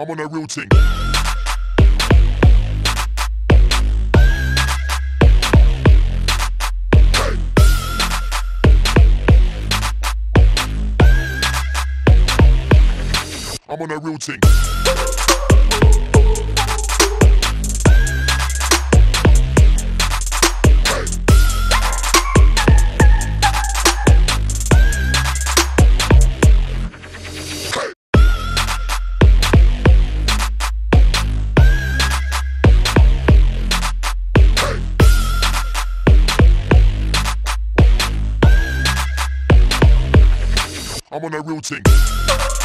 I'm on that real thing. I'm on that real thing. I'm on a real thing.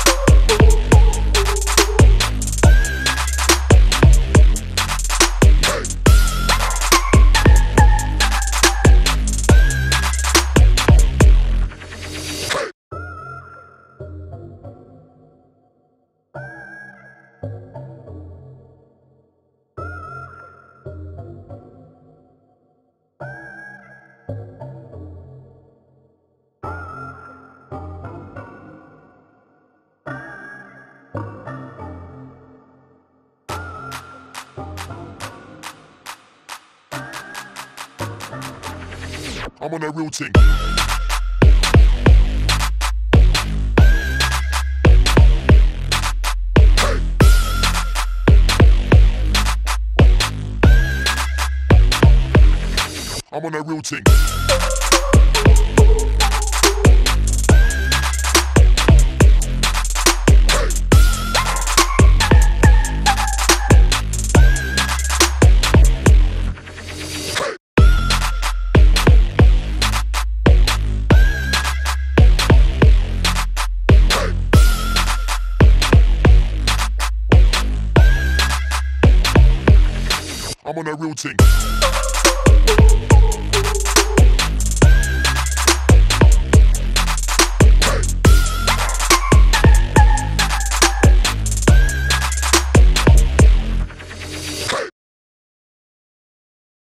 I'm on that real thing. I'm on that real thing. I'm on that real thing.